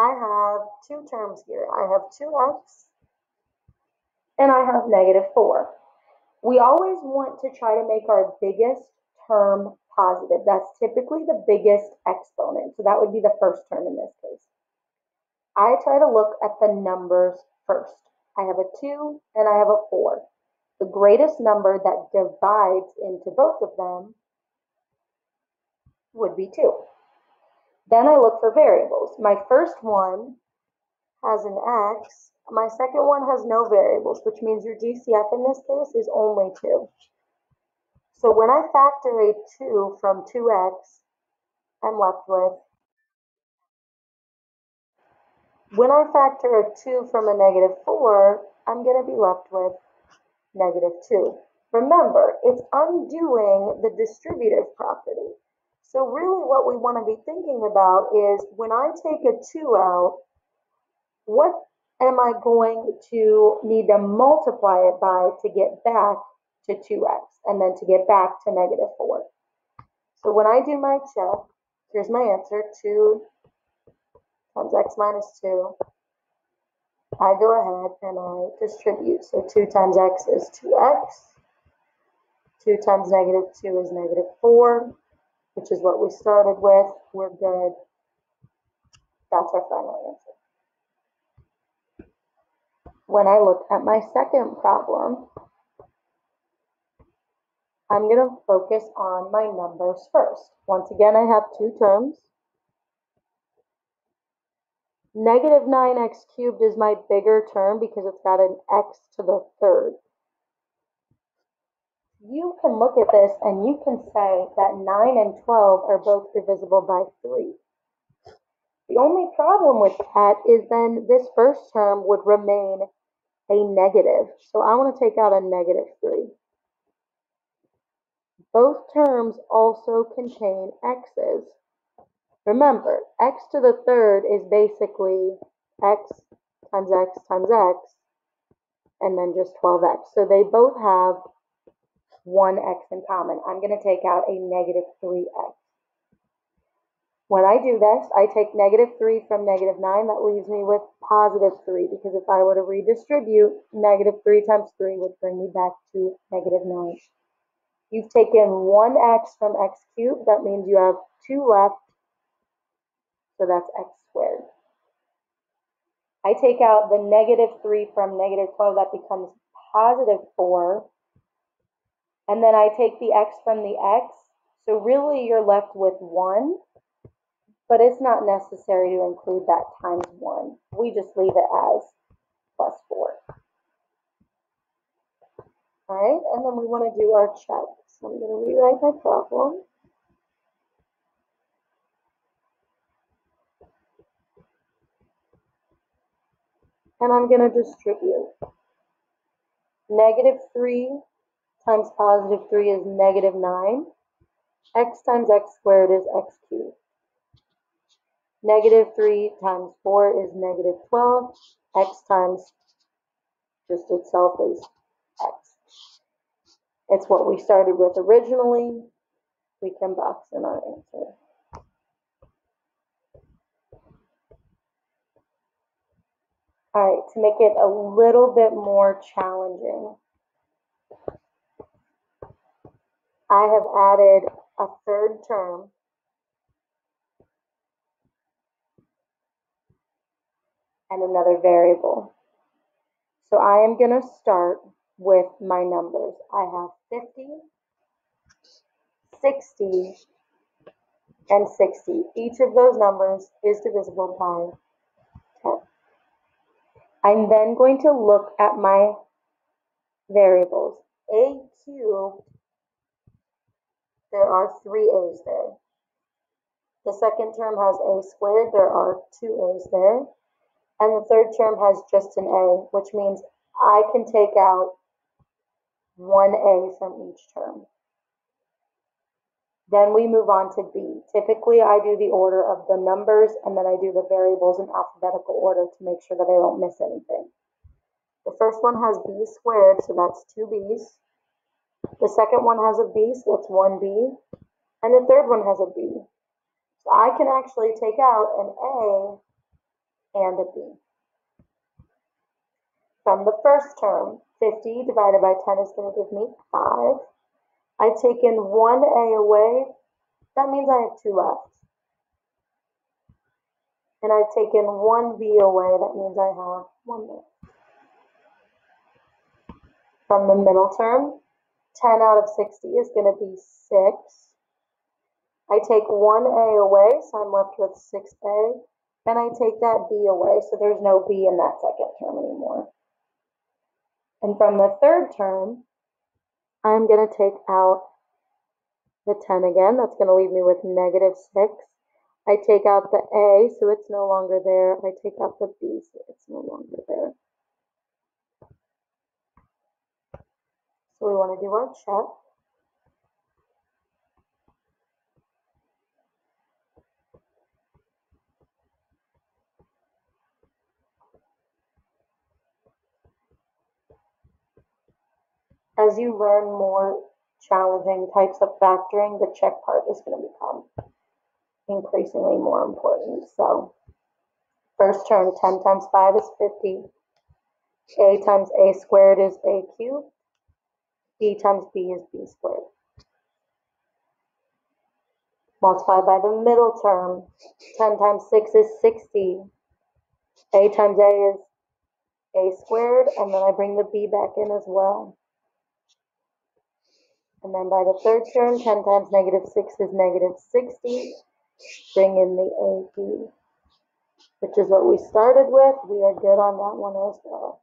I have two terms here. I have 2x and I have negative 4. We always want to try to make our biggest term positive. That's typically the biggest exponent. So that would be the first term in this case. I try to look at the numbers first. I have a 2 and I have a 4. The greatest number that divides into both of them would be 2. Then I look for variables. My first one has an x. My second one has no variables, which means your GCF in this case is only 2. So when I factor a 2 from 2x, I'm left with, when I factor a 2 from a negative 4, I'm going to be left with negative 2. Remember, it's undoing the distributive property. So really what we want to be thinking about is when I take a 2 out, what am I going to need to multiply it by to get back to 2x and then to get back to negative 4? So when I do my check, here's my answer, 2 times x minus 2. I go ahead and I distribute. So 2 times x is 2x. 2 times negative 2 is negative 4 which is what we started with. We're good. That's our final answer. When I look at my second problem, I'm going to focus on my numbers first. Once again, I have two terms. Negative 9x cubed is my bigger term because it's got an x to the third you can look at this and you can say that 9 and 12 are both divisible by 3. The only problem with that is then this first term would remain a negative. So I want to take out a negative 3. Both terms also contain x's. Remember, x to the third is basically x times x times x, and then just 12x. So they both have one x in common. I'm going to take out a negative 3x. When I do this, I take negative 3 from negative 9. That leaves me with positive 3 because if I were to redistribute, negative 3 times 3 would bring me back to negative 9. You've taken 1x from x cubed. That means you have 2 left. So that's x squared. I take out the negative 3 from negative 12. That becomes positive 4. And then I take the x from the x. So really you're left with 1, but it's not necessary to include that times 1. We just leave it as plus 4. All right, and then we want to do our check. So I'm going to rewrite my problem. And I'm going to distribute. Negative 3 times positive 3 is negative 9. x times x squared is x cubed. Negative 3 times 4 is negative 12. x times just itself is x. It's what we started with originally. We can box in our answer. All right, to make it a little bit more challenging, I have added a third term and another variable. So I am going to start with my numbers. I have 50, 60, and 60. Each of those numbers is divisible by 10. I'm then going to look at my variables. a cubed there are three a's there. The second term has a squared, there are two a's there. And the third term has just an a, which means I can take out one a from each term. Then we move on to B. Typically, I do the order of the numbers and then I do the variables in alphabetical order to make sure that I don't miss anything. The first one has b squared, so that's two b's. The second one has a B, so that's one B. And the third one has a B. So I can actually take out an A and a b. From the first term, 50 divided by 10 is going to give me 5. I take in one a away. That means I have two left. And I've taken one b away. That means I have one left. From the middle term, 10 out of 60 is going to be 6. I take 1a away, so I'm left with 6a. And I take that b away, so there's no b in that second term anymore. And from the third term, I'm going to take out the 10 again. That's going to leave me with negative 6. I take out the a, so it's no longer there. I take out the b, so it's no longer there. So we want to do our check. As you learn more challenging types of factoring, the check part is going to become increasingly more important. So first term, 10 times 5 is 50. a times a squared is a cubed. B times b is b squared. Multiply by the middle term. 10 times 6 is 60. a times a is a squared, and then I bring the b back in as well. And then by the third term, 10 times negative 6 is negative 60. Bring in the AP, which is what we started with. We are good on that one as well.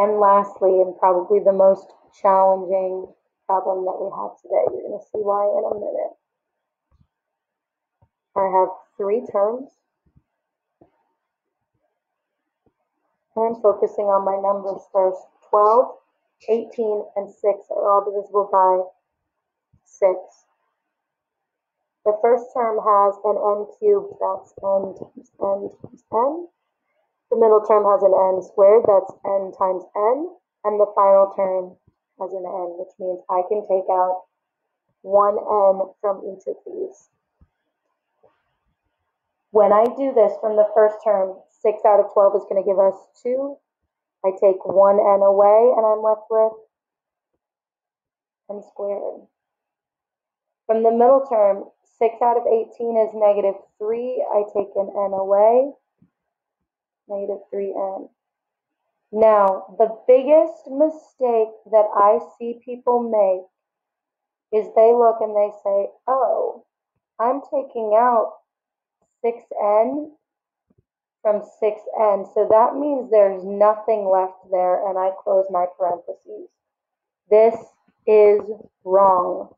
And lastly, and probably the most challenging problem that we have today, you're going to see why in a minute. I have three terms I'm focusing on my numbers first. 12, 18, and 6 are all divisible by 6. The first term has an n cubed, that's n times n times n. The middle term has an n squared, that's n times n. And the final term has an n, which means I can take out one n from each of these. When I do this from the first term, 6 out of 12 is going to give us 2. I take 1 n away, and I'm left with n squared. From the middle term, 6 out of 18 is negative 3. I take an n away, negative 3n. Now, the biggest mistake that I see people make is they look and they say, oh, I'm taking out 6n from 6n. So that means there's nothing left there, and I close my parentheses. This is wrong.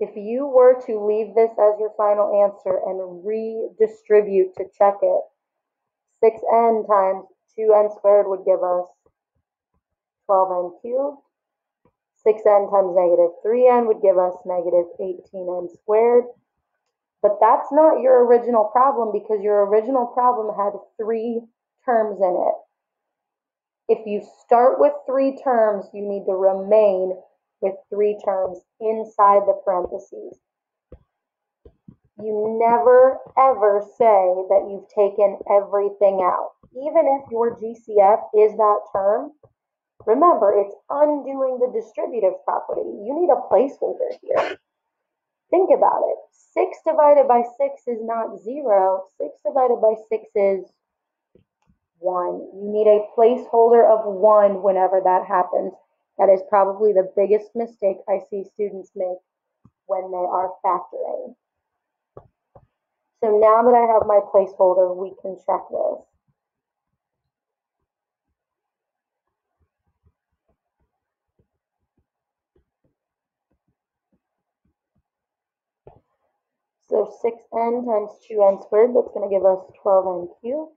If you were to leave this as your final answer and redistribute to check it, 6n times 2n squared would give us 12n cubed. 6n times negative 3n would give us negative 18n squared. But that's not your original problem because your original problem had three terms in it. If you start with three terms, you need to remain with three terms inside the parentheses. You never ever say that you've taken everything out. Even if your GCF is that term, remember it's undoing the distributive property. You need a placeholder here. Think about it. 6 divided by 6 is not 0. 6 divided by 6 is 1. You need a placeholder of 1 whenever that happens. That is probably the biggest mistake I see students make when they are factoring. So now that I have my placeholder, we can check this. So 6n times 2n squared, that's going to give us 12n cubed.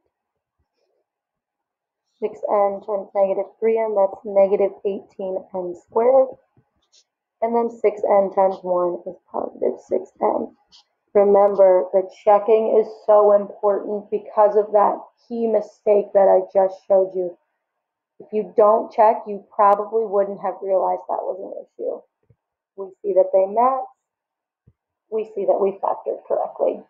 6n times negative 3n, that's negative 18n squared. And then 6n times 1 is positive 6n. Remember, the checking is so important because of that key mistake that I just showed you. If you don't check, you probably wouldn't have realized that was an issue. We see that they match we see that we factored correctly.